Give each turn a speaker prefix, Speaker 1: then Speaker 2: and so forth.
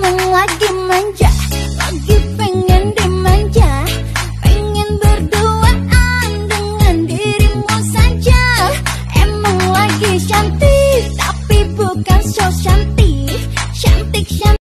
Speaker 1: emang lagi manja Lagi pengen dimanja. Pengen berduaan dengan dirimu saja. Emang lagi cantik Tapi bukan so cantik.